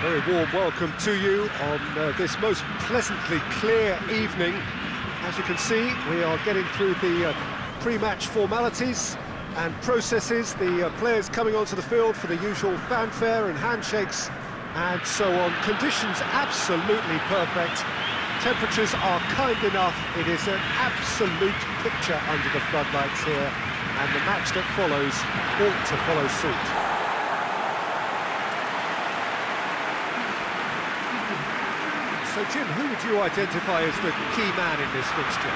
very warm welcome to you on uh, this most pleasantly clear evening. As you can see, we are getting through the uh, pre-match formalities and processes, the uh, players coming onto the field for the usual fanfare and handshakes and so on. Conditions absolutely perfect. Temperatures are kind enough. It is an absolute picture under the floodlights here and the match that follows ought to follow suit. So, Jim, who would you identify as the key man in this fixture?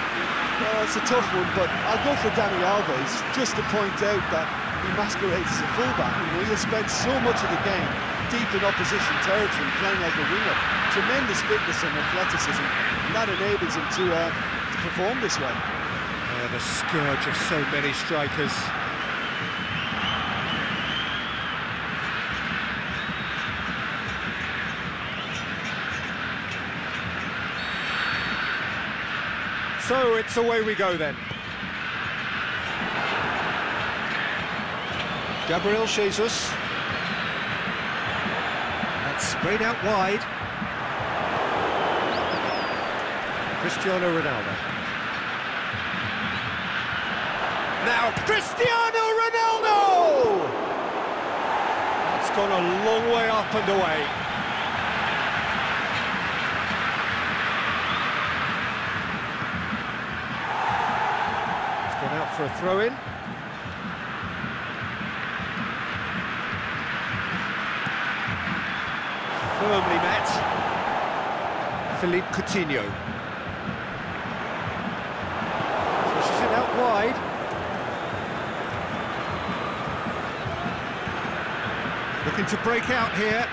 Well, it's a tough one, but I'll go for Dani Alves, just to point out that he masquerades as a fullback. Know, he has spent so much of the game deep in opposition territory, playing like a winger. Tremendous fitness and athleticism, and that enables him to, uh, to perform this way. Uh, the scourge of so many strikers. So it's away we go then. Gabriel Jesus. That's sprayed out wide. Cristiano Ronaldo. Now Cristiano Ronaldo! That's gone a long way up and away. For a throw-in. Firmly met. Philippe Coutinho. Out wide. Looking to break out here.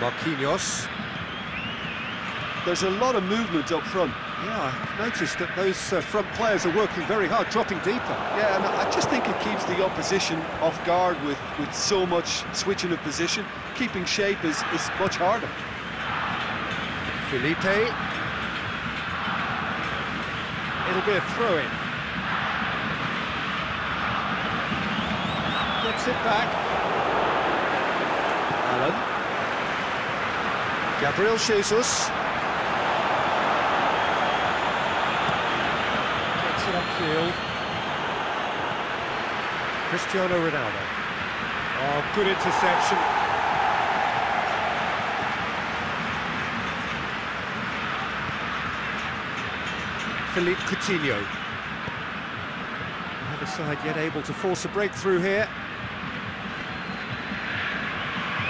Marquinhos. There's a lot of movement up front. Yeah, I've noticed that those uh, front players are working very hard, dropping deeper. Yeah, and I just think it keeps the opposition off guard with, with so much switching of position. Keeping shape is, is much harder. Felipe. It'll be a throw-in. Gets it back. Allan. Gabriel Jesus. Upfield. Cristiano Ronaldo. Oh, good interception. Philippe Coutinho. Neither side yet able to force a breakthrough here.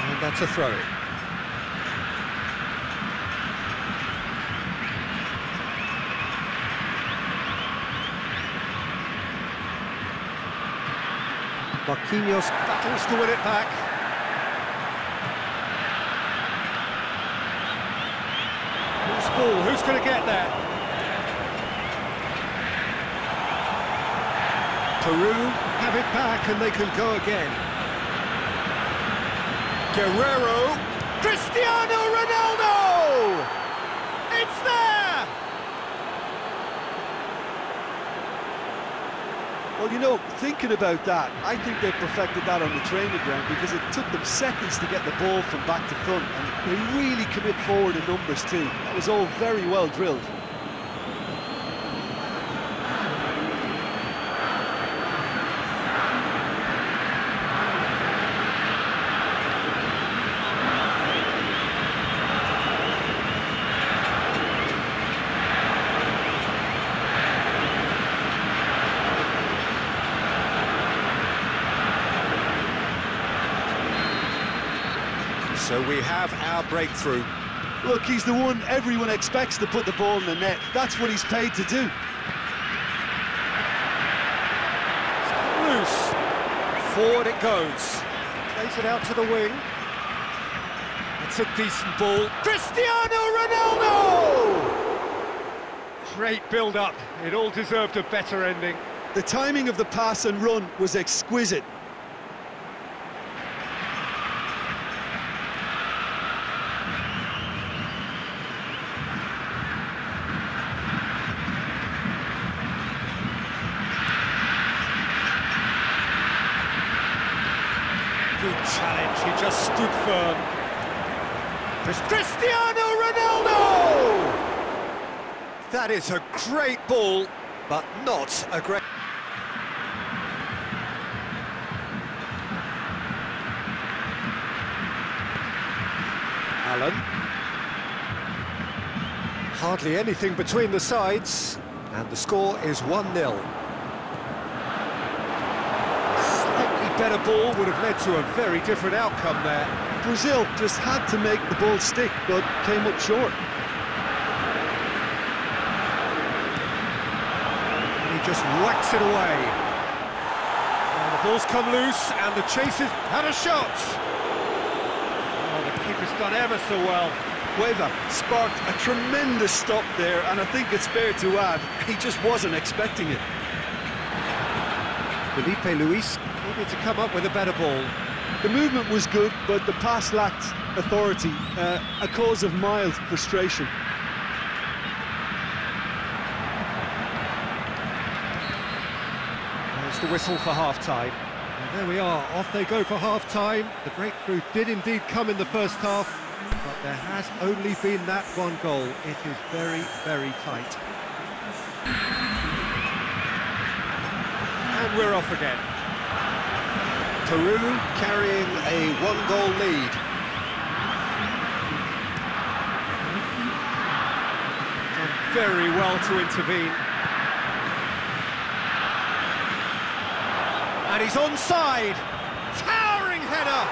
And that's a throw. Marquinhos battles to win it back. Ball? Who's going to get there? Peru have it back and they can go again. Guerrero. Cristiano Ronaldo! It's there! Well, you know, thinking about that, I think they perfected that on the training ground because it took them seconds to get the ball from back to front, and they really commit forward in numbers too. That was all very well drilled. So we have our breakthrough. Look, he's the one everyone expects to put the ball in the net. That's what he's paid to do. Loose. Forward it goes. Plays it out to the wing. It's a decent ball. Cristiano Ronaldo! Great build-up. It all deserved a better ending. The timing of the pass and run was exquisite. He just stood firm. Cristiano Ronaldo! That is a great ball, but not a great... Allan. Hardly anything between the sides, and the score is 1-0. Better ball would have led to a very different outcome there. Brazil just had to make the ball stick, but came up short. And he just whacks it away. And the ball's come loose, and the chasers had a shot. Oh, the keeper's done ever so well. Cueva sparked a tremendous stop there, and I think it's fair to add, he just wasn't expecting it. Filipe Luis needed to come up with a better ball. The movement was good, but the pass lacked authority, uh, a cause of mild frustration. There's the whistle for half-time. And there we are, off they go for half-time. The breakthrough did indeed come in the first half, but there has only been that one goal. It is very, very tight. And we're off again. Peru carrying a one-goal lead. Done very well to intervene. And he's onside. Towering header.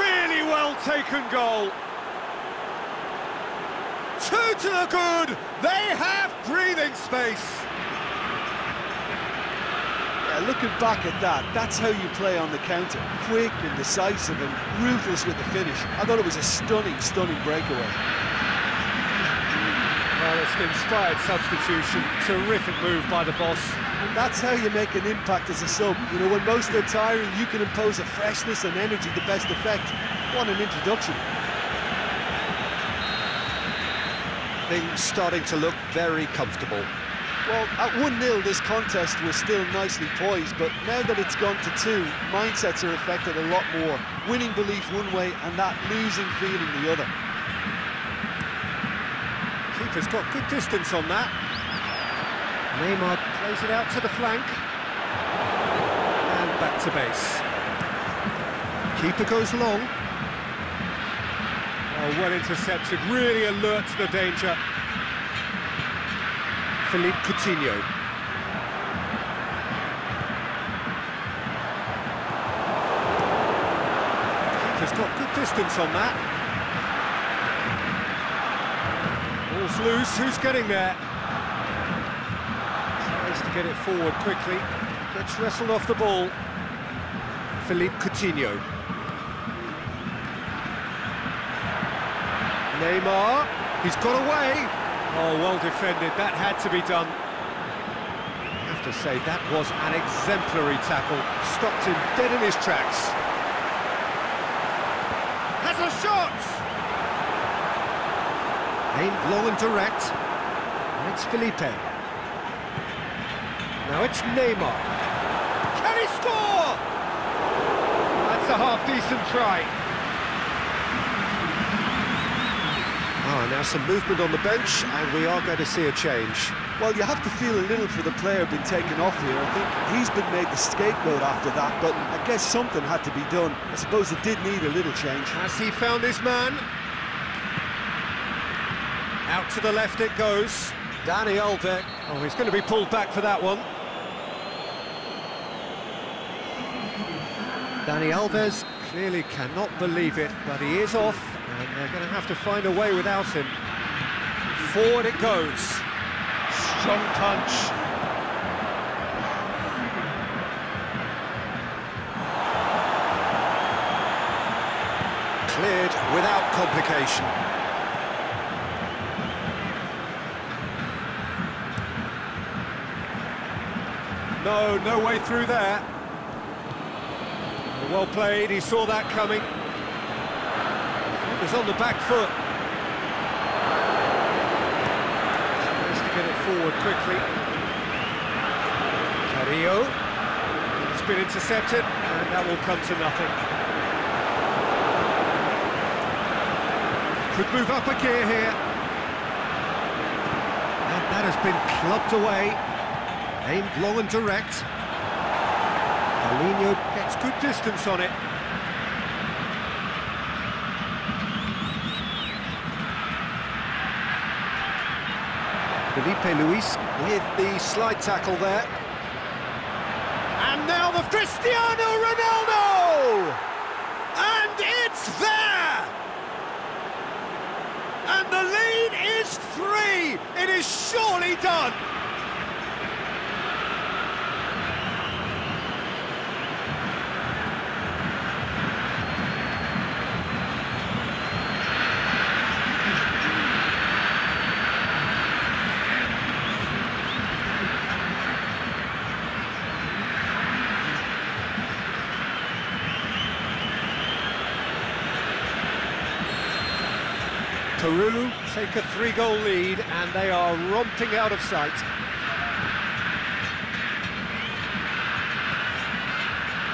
Really well taken goal. Two to the good. They have breathing space. Yeah, looking back at that, that's how you play on the counter. Quick and decisive and ruthless with the finish. I thought it was a stunning, stunning breakaway. Well, it's an inspired substitution. Terrific move by the boss. That's how you make an impact as a sub. You know, when most are tiring, you can impose a freshness and energy to best effect. What an introduction. Things starting to look very comfortable. Well, at 1-0, this contest was still nicely poised, but now that it's gone to two, mindsets are affected a lot more. Winning belief one way and that losing feeling the other. Keeper's got good distance on that. Neymar plays it out to the flank. And back to base. Keeper goes long. Oh, well intercepted, really alert to the danger. Philippe Coutinho. Keeper's got good distance on that. Ball's loose, who's getting there? Tries to get it forward quickly. Gets wrestled off the ball. Philippe Coutinho. Neymar, he's got away. Oh, well defended, that had to be done. I have to say, that was an exemplary tackle. Stopped him dead in his tracks. Has a shot! Aimed long and direct. And it's Felipe. Now it's Neymar. Can he score? That's a half-decent try. Now some movement on the bench, and we are going to see a change. Well, you have to feel a little for the player being taken off here. I think he's been made the scapegoat after that, but I guess something had to be done. I suppose it did need a little change. Has he found his man? Out to the left it goes. Dani Alves. Oh, he's going to be pulled back for that one. Dani Alves clearly cannot believe it, but he is off, and they're going to have to find a way without him. Forward it goes. Strong punch. Cleared without complication. No, no way through there. Well played, he saw that coming. He's on the back foot. Managed to get it forward quickly. Carrillo. It's been intercepted, and that will come to nothing. Could move up a gear here. And that has been clubbed away. Aimed long and direct. Paulinho gets good distance on it. Filipe Luis with the slide tackle there. And now the Cristiano Ronaldo! And it's there! And the lead is three! It is surely done! Peru take a three-goal lead and they are romping out of sight.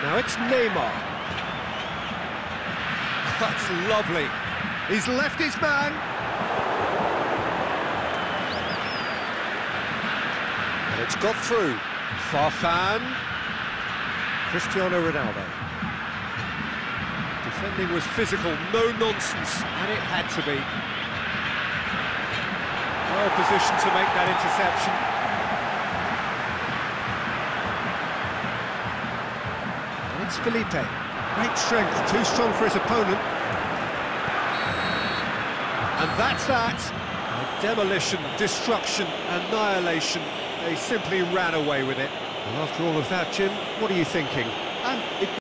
Now it's Neymar. That's lovely. He's left his man. And it's got through. Farfan. Cristiano Ronaldo. Defending was physical, no nonsense, and it had to be. Well positioned to make that interception. And it's Felipe. Great strength, too strong for his opponent. And that's that. Demolition, destruction, annihilation. They simply ran away with it. And after all of that, Jim, what are you thinking?